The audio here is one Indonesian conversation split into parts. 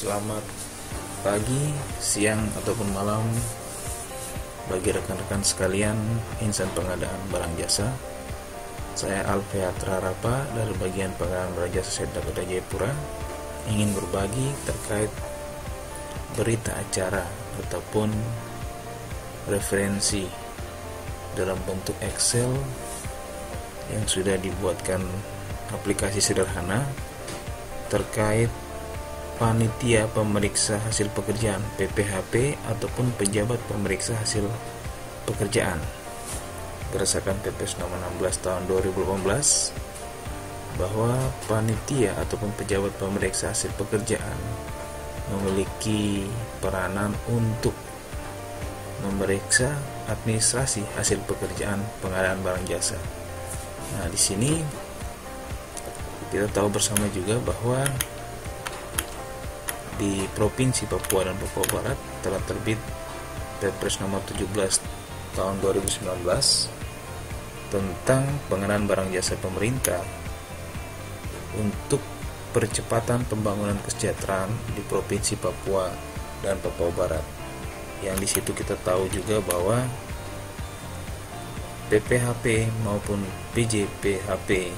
Selamat pagi, siang, ataupun malam bagi rekan-rekan sekalian insan pengadaan barang jasa. Saya Alfeatra Rapa dari bagian pengadaan barang jasa Sedda Kota Jayapura ingin berbagi terkait berita acara ataupun referensi dalam bentuk Excel yang sudah dibuatkan aplikasi sederhana terkait panitia pemeriksa hasil pekerjaan PPHP ataupun pejabat pemeriksa hasil pekerjaan berdasarkan PPS nomor 16 tahun 2018 bahwa panitia ataupun pejabat pemeriksa hasil pekerjaan memiliki peranan untuk memeriksa administrasi hasil pekerjaan pengadaan barang jasa. Nah, di sini kita tahu bersama juga bahwa di Provinsi Papua dan Papua Barat telah terbit Perpres nomor 17 tahun 2019 tentang pengenalan barang jasa pemerintah untuk percepatan pembangunan kesejahteraan di Provinsi Papua dan Papua Barat. Yang di situ kita tahu juga bahwa PPHP maupun PJPHP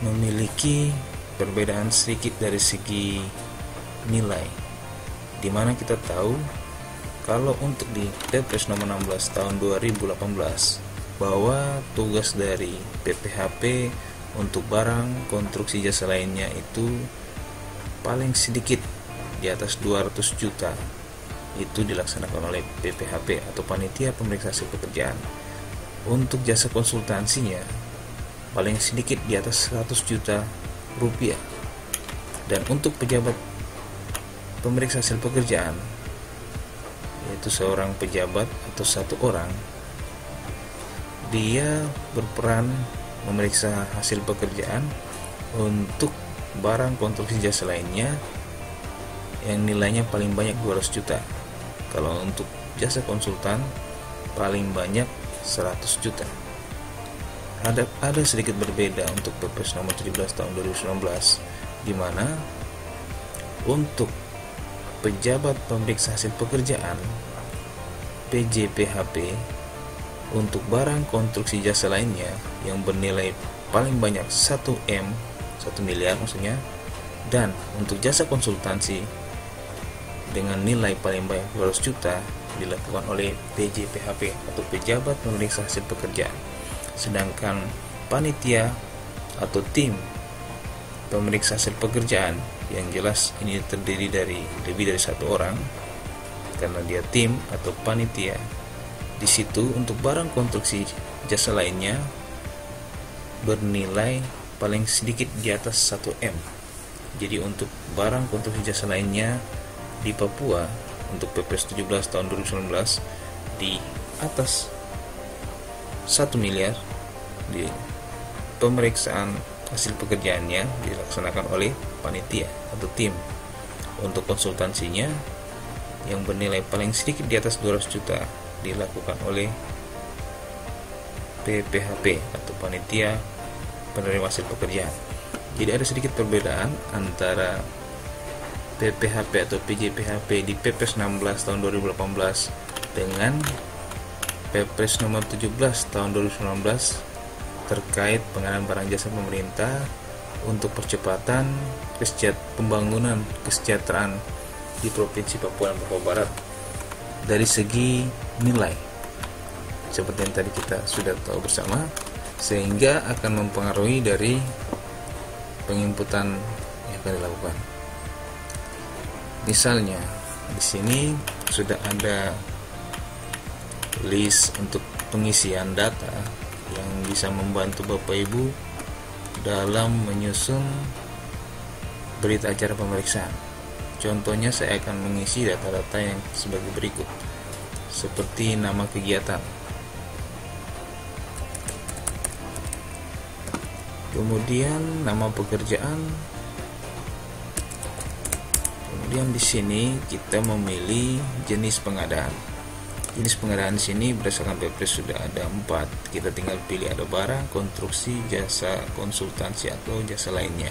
memiliki perbedaan sedikit dari segi nilai di mana kita tahu kalau untuk di Perpres nomor 16 tahun 2018 bahwa tugas dari PPHP untuk barang konstruksi jasa lainnya itu paling sedikit di atas 200 juta itu dilaksanakan oleh PPHP atau Panitia Pemeriksa Hasil Pekerjaan. Untuk jasa konsultansinya paling sedikit di atas 100 juta rupiah. Dan untuk pejabat pemeriksa hasil pekerjaan yaitu seorang pejabat atau satu orang dia berperan memeriksa hasil pekerjaan untuk barang konstruksi jasa lainnya yang nilainya paling banyak 200 juta. Kalau untuk jasa konsultan paling banyak 100 juta. Ada ada sedikit berbeda untuk Perpres nomor 17 tahun 2019 di mana untuk pejabat pemeriksa hasil pekerjaan PJPHP untuk barang konstruksi jasa lainnya yang bernilai paling banyak 1 M 1 miliar maksudnya dan untuk jasa konsultansi dengan nilai paling banyak 200 juta dilakukan oleh PJPHP atau pejabat pemeriksa hasil pekerjaan. Sedangkan panitia atau tim pemeriksa hasil pekerjaan. Yang jelas ini terdiri dari lebih dari satu orang. Karena dia tim atau panitia. Di situ untuk barang konstruksi jasa lainnya bernilai paling sedikit di atas 1 M. Jadi untuk barang konstruksi jasa lainnya di Papua untuk PPS 17 tahun 2019 di atas 1 miliar di pemeriksaan hasil pekerjaannya dilaksanakan oleh panitia atau tim. Untuk konsultansinya yang bernilai paling sedikit di atas 200 juta dilakukan oleh PPHP atau panitia penerima hasil pekerjaan. Jadi ada sedikit perbedaan antara PPHP atau PJPHP di Ppres 16 tahun 2018 dengan Ppres nomor 17 tahun 2019 terkait pengadaan barang jasa pemerintah untuk percepatan pembangunan kesejahteraan di Provinsi Papua dan Papua Barat. Dari segi nilai seperti yang tadi kita sudah tahu bersama sehingga akan mempengaruhi dari penginputan yang akan dilakukan. Misalnya di sini sudah ada list untuk pengisian data yang bisa membantu Bapak Ibu dalam menyusun berita acara pemeriksaan. Contohnya saya akan mengisi data-data yang sebagai berikut. Seperti nama kegiatan. Kemudian nama pekerjaan. Kemudian di sini kita memilih jenis pengadaan jenis pengadaan sini berdasarkan Perpres sudah ada empat. Kita tinggal pilih ada barang konstruksi jasa konsultansi atau jasa lainnya.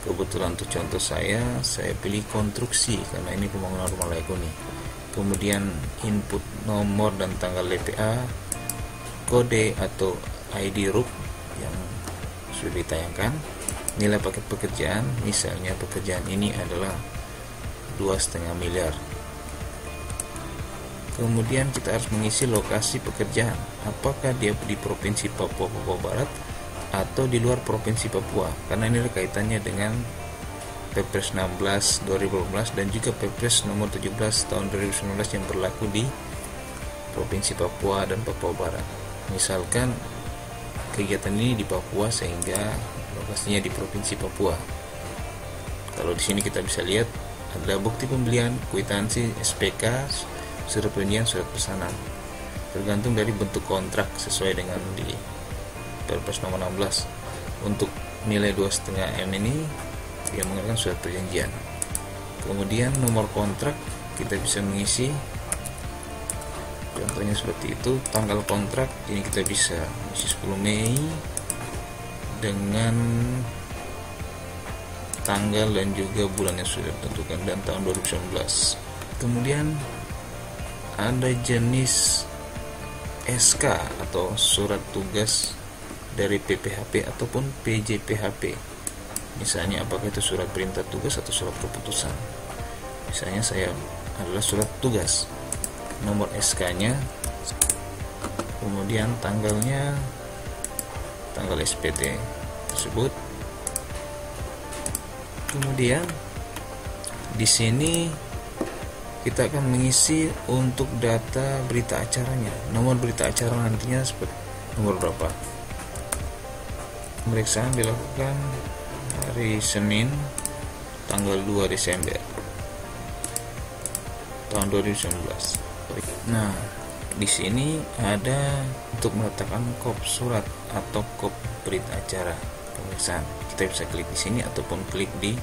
Kebetulan untuk contoh saya saya pilih konstruksi karena ini pembangunan rumah Lego nih kemudian input nomor dan tanggal LPA kode atau ID RUP yang sudah ditayangkan nilai paket pekerjaan misalnya pekerjaan ini adalah dua setengah miliar kemudian kita harus mengisi lokasi pekerjaan apakah dia di provinsi Papua Papua Barat atau di luar provinsi Papua karena ini kaitannya dengan Perpres 16 2012 dan juga Perpres nomor 17 tahun 2019 yang berlaku di Provinsi Papua dan Papua Barat. Misalkan kegiatan ini di Papua sehingga lokasinya di Provinsi Papua. Kalau di sini kita bisa lihat ada bukti pembelian, kwitansi, SPK, surat penyian, surat pesanan. Tergantung dari bentuk kontrak sesuai dengan di Perpres nomor 16. Untuk nilai 2,5 M ini dia menggunakan surat perjanjian. Kemudian nomor kontrak kita bisa mengisi contohnya seperti itu tanggal kontrak ini kita bisa mengisi 10 Mei dengan tanggal dan juga bulan yang sudah ditentukan dan tahun 2019 kemudian ada jenis SK atau surat tugas dari PPHP ataupun PJPHP misalnya apakah itu surat perintah tugas atau surat keputusan? Misalnya saya adalah surat tugas. Nomor SK nya kemudian tanggalnya tanggal SPT tersebut. Kemudian di sini kita akan mengisi untuk data berita acaranya. Nomor berita acara nantinya seperti nomor berapa? Pemeriksaan dilakukan hari Senin tanggal 2 Desember tahun 2019 nah di sini ada untuk meletakkan kop surat atau kop berita acara. Pemeriksaan. Kita bisa klik di sini ataupun klik di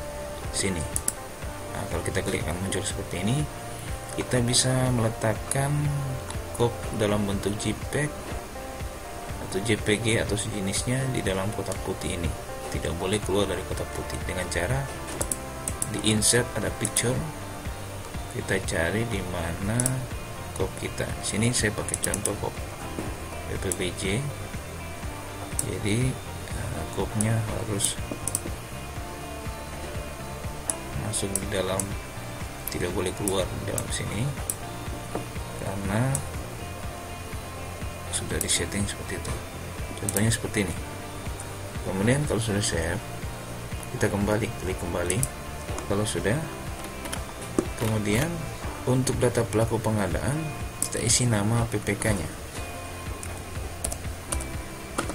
sini. Nah, kalau kita klik akan muncul seperti ini kita bisa meletakkan kop dalam bentuk JPEG atau JPG atau sejenisnya di dalam kotak putih ini. Tidak boleh keluar dari kotak putih. Dengan cara di insert ada picture. Kita cari di mana kop kita. Sini saya pakai contoh kop PPBJ jadi kopnya harus masuk di dalam tidak boleh keluar dalam sini. Karena sudah disetting seperti itu. Contohnya seperti ini. Kemudian kalau sudah save kita kembali klik kembali. Kalau sudah kemudian untuk data pelaku pengadaan kita isi nama PPK nya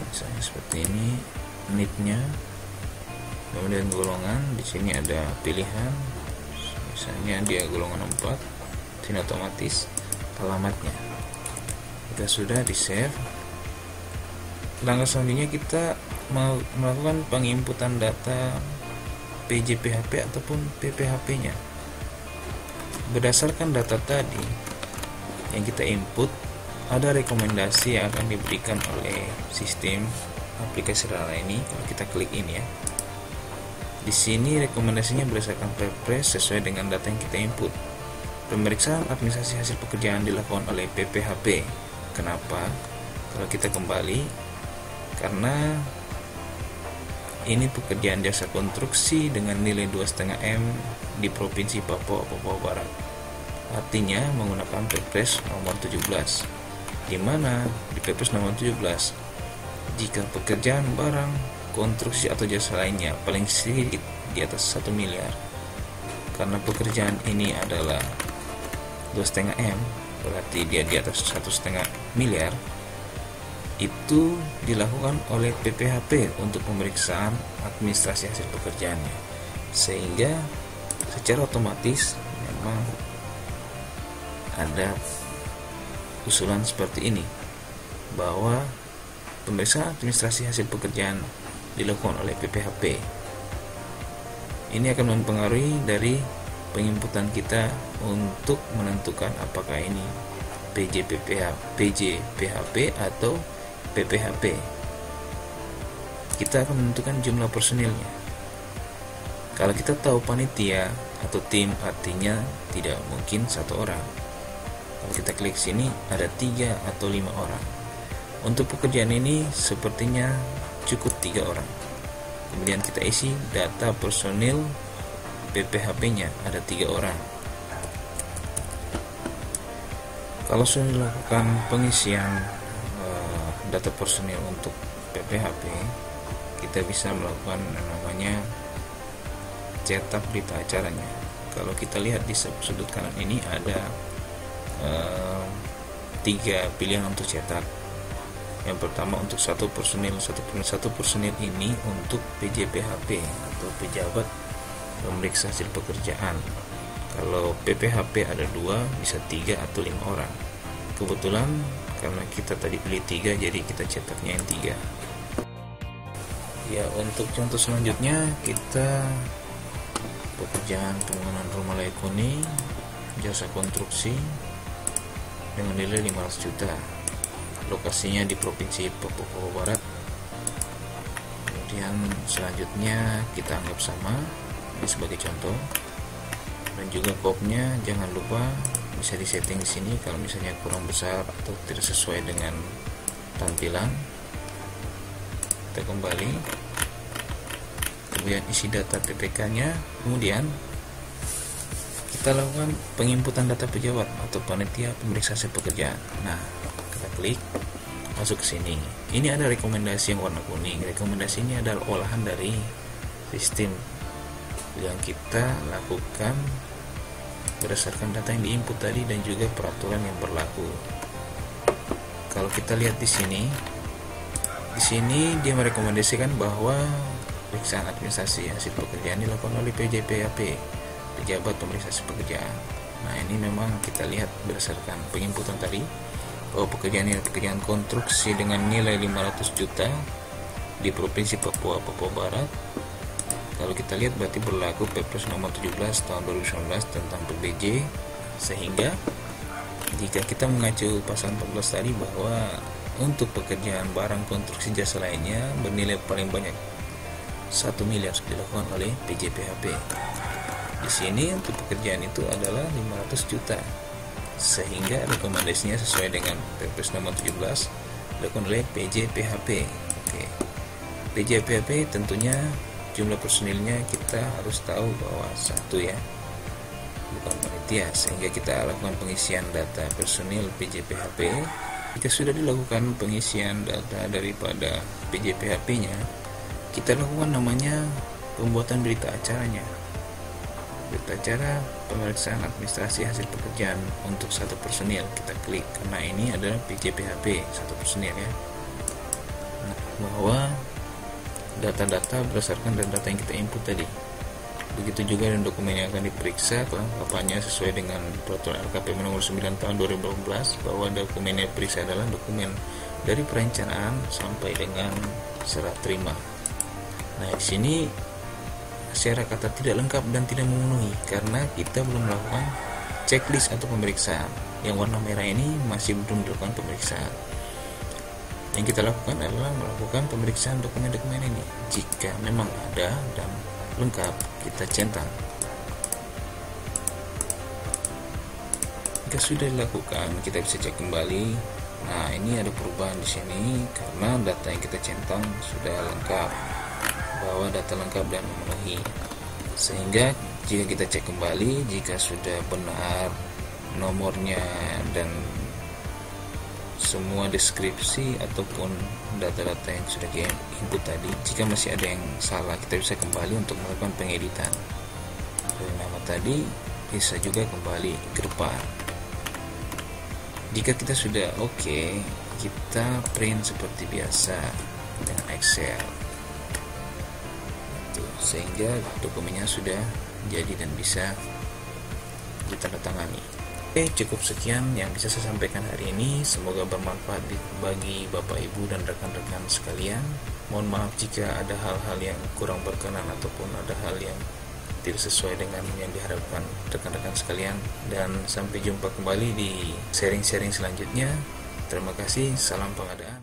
misalnya seperti ini nitnya kemudian golongan di sini ada pilihan misalnya dia golongan 4 sini otomatis alamatnya. Kita sudah di save langkah selanjutnya kita melakukan penginputan data PJPHP ataupun PPHP nya berdasarkan data tadi yang kita input ada rekomendasi yang akan diberikan oleh sistem aplikasi Rala ini. Kalau kita klik ini ya di sini rekomendasinya berdasarkan Perpres sesuai dengan data yang kita input. Pemeriksaan administrasi hasil pekerjaan dilakukan oleh PPHP kenapa? Kalau kita kembali karena ini pekerjaan jasa konstruksi dengan nilai 2,5 M di Provinsi Papua Papua Barat. Artinya menggunakan Perpres nomor 17 di mana? Di Perpres nomor 17 jika pekerjaan barang, konstruksi atau jasa lainnya paling sedikit di atas 1 miliar. Karena pekerjaan ini adalah 2,5 M, berarti dia di atas 1,5 miliar, itu dilakukan oleh PPHP untuk pemeriksaan administrasi hasil pekerjaannya. Sehingga secara otomatis memang ada usulan seperti ini bahwa Pemeriksaan administrasi hasil pekerjaan dilakukan oleh PPHP. Ini akan mempengaruhi dari penginputan kita untuk menentukan apakah ini PJPPH, PJPHP atau PPHP. Kita akan menentukan jumlah personilnya. Kalau kita tahu panitia atau tim artinya tidak mungkin satu orang. Kalau kita klik sini ada tiga atau lima orang. Untuk pekerjaan ini sepertinya cukup tiga orang. Kemudian kita isi data personil PPHP-nya ada tiga orang. Kalau sudah dilakukan pengisian uh, data personil untuk PPHP, kita bisa melakukan namanya cetak berita acaranya kalau kita lihat di sudut kanan ini ada uh, tiga pilihan untuk cetak yang pertama untuk satu personil satu personil satu personil ini untuk PJPHP atau pejabat pemeriksa hasil pekerjaan. Kalau PPHP ada dua bisa tiga atau lima orang. Kebetulan karena kita tadi pilih tiga jadi kita cetaknya yang tiga. Ya untuk contoh selanjutnya kita pekerjaan pembangunan rumah layak huni jasa konstruksi dengan nilai 500 juta lokasinya di provinsi Papua Barat. Kemudian selanjutnya kita anggap sama ini sebagai contoh. Dan juga kopnya jangan lupa bisa disetting di sini kalau misalnya kurang besar atau tidak sesuai dengan tampilan. Kita kembali. Kemudian isi data PPK nya kemudian kita lakukan penginputan data pejabat atau panitia pemeriksa pekerjaan nah kita klik masuk ke sini. Ini ada rekomendasi yang warna kuning. Rekomendasi ini adalah olahan dari sistem yang kita lakukan berdasarkan data yang diinput tadi dan juga peraturan yang berlaku. Kalau kita lihat di sini di sini dia merekomendasikan bahwa Pemeriksaan administrasi hasil pekerjaan dilakukan oleh PJPAP, pejabat pemeriksa pekerjaan. Nah ini memang kita lihat berdasarkan penginputan tadi bahwa pekerjaan ini pekerjaan konstruksi dengan nilai 500 juta di provinsi Papua Papua Barat. Kalau kita lihat berarti berlaku Perpres nomor 17 tahun 2019 tentang PBJ sehingga jika kita mengacu pasal 14 tadi bahwa untuk pekerjaan barang konstruksi jasa lainnya bernilai paling banyak 1 miliar dilakukan oleh PJPHP. Di sini untuk pekerjaan itu adalah 500 juta. Sehingga rekomendasinya sesuai dengan Perpres nomor 17 dilakukan oleh PJPHP. Oke. PJPHP tentunya jumlah personilnya kita harus tahu bahwa satu ya bukan panitia sehingga kita lakukan pengisian data personil PJPHP jika sudah dilakukan pengisian data daripada PJPHP nya kita lakukan namanya pembuatan berita acaranya berita acara pemeriksaan administrasi hasil pekerjaan untuk satu personil. Kita klik karena ini adalah PJPHP satu personil ya. Nah, bahwa data-data berdasarkan dan data yang kita input tadi. Begitu juga dengan dokumen yang akan diperiksa kelengkapannya sesuai dengan peraturan LKP nomor 9 tahun 2012 bahwa dokumen yang diperiksa adalah dokumen dari perencanaan sampai dengan serah terima. Nah, di sini secara kata tidak lengkap dan tidak memenuhi karena kita belum melakukan checklist atau pemeriksaan. Yang warna merah ini masih belum dilakukan pemeriksaan. Yang kita lakukan adalah melakukan pemeriksaan dokumen-dokumen ini. Jika memang ada dan lengkap, kita centang. Jika sudah dilakukan, kita bisa cek kembali. Nah, ini ada perubahan di sini karena data yang kita centang sudah lengkap bahwa data lengkap dan memenuhi. Sehingga jika kita cek kembali jika sudah benar nomornya dan semua deskripsi ataupun data-data yang sudah kita input tadi jika masih ada yang salah kita bisa kembali untuk melakukan pengeditan. Dari nama tadi bisa juga kembali ke depan. Jika kita sudah oke okay, kita print seperti biasa dengan Excel sehingga dokumennya sudah jadi dan bisa ditandatangani. Oke, cukup sekian yang bisa saya sampaikan hari ini. Semoga bermanfaat bagi Bapak Ibu dan rekan-rekan sekalian. Mohon maaf jika ada hal-hal yang kurang berkenan ataupun ada hal yang tidak sesuai dengan yang diharapkan rekan-rekan sekalian dan sampai jumpa kembali di sharing-sharing selanjutnya. Terima kasih, salam pengadaan.